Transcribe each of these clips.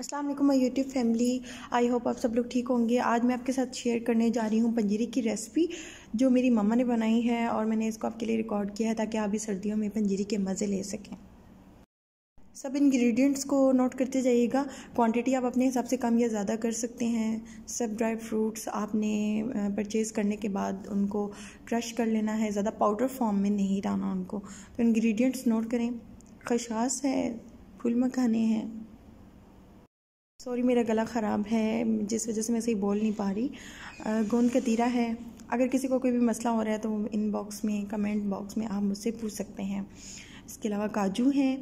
अस्सलाम वालेकुम, my YouTube family. I hope आप सब लोग ठीक होंगे। आज मैं आपके साथ शेयर करने जा रही हूँ पंजीरी की रेसिपी, जो मेरी मम्मा ने बनाई है और मैंने इसको आपके लिए रिकॉर्ड किया है ताकि आप भी सर्दियों में पंजीरी के मज़े ले सकें। सब इंग्रेडिएंट्स को नोट करते जाइएगा। क्वांटिटी आप अपने हिसाब से कम या ज़्यादा कर सकते हैं। सब ड्राई फ्रूट्स आपने परचेज़ करने के बाद उनको क्रश कर लेना है। ज़्यादा पाउडर फॉर्म में नहीं डालना उनको। तो इंग्रेडिएंट्स नोट करें। खशास है, फूल मखाने हैं। सॉरी मेरा गला ख़राब है, जिस वजह से मैं सही बोल नहीं पा रही। गोंद कतीरा है। अगर किसी को कोई भी मसला हो रहा है तो इन बॉक्स में कमेंट बॉक्स में आप मुझसे पूछ सकते हैं। इसके अलावा काजू हैं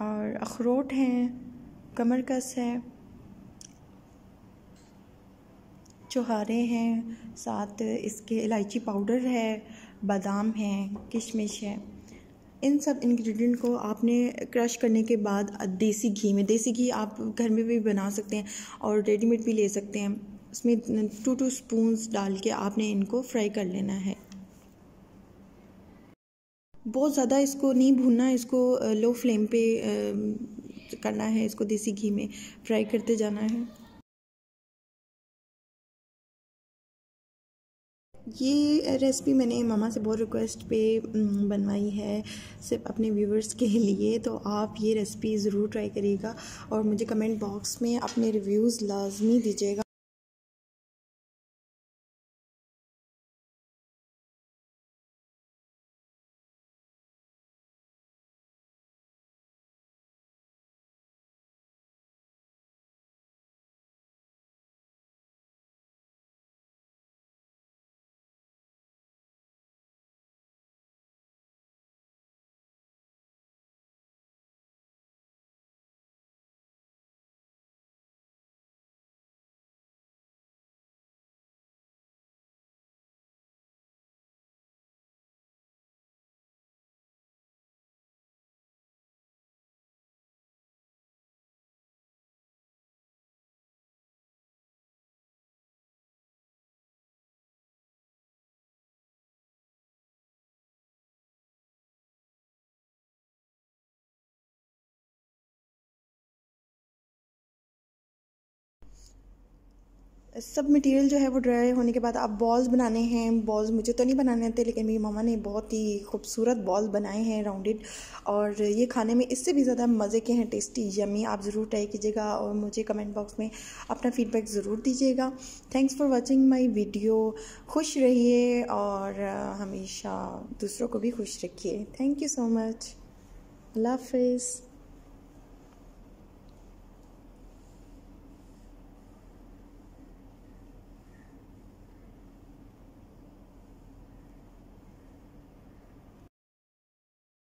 और अखरोट हैं, कमरकस है, चौहारे हैं, साथ इसके इलायची पाउडर है, बादाम है, किशमिश है। इन सब इंग्रेडिएंट को आपने क्रश करने के बाद देसी घी में, देसी घी आप घर में भी बना सकते हैं और रेडीमेड भी ले सकते हैं। उसमें टू टू स्पून्स डाल के आपने इनको फ्राई कर लेना है। बहुत ज़्यादा इसको नहीं भूनना, इसको लो फ्लेम पे करना है, इसको देसी घी में फ्राई करते जाना है। ये रेसिपी मैंने मामा से बहुत रिक्वेस्ट पे बनवाई है सिर्फ़ अपने व्यूवर्स के लिए तो आप ये रेसिपी ज़रूर ट्राई करिएगा और मुझे कमेंट बॉक्स में अपने रिव्यूज़ लाजमी दीजिएगा। सब मटेरियल जो है वो ड्राई होने के बाद आप बॉल्स बनाने हैं। बॉल्स मुझे तो नहीं बनाने आते, लेकिन मेरी मामा ने बहुत ही खूबसूरत बॉल्स बनाए हैं राउंडेड और ये खाने में इससे भी ज़्यादा मज़े के हैं टेस्टी यमी आप ज़रूर ट्राई कीजिएगा और मुझे कमेंट बॉक्स में अपना फ़ीडबैक ज़रूर दीजिएगा। Thanks for watching my video खुश रहिए और हमेशा दूसरों को भी खुश रखिए। थैंक यू सो मच अल्लाह हाफिज़।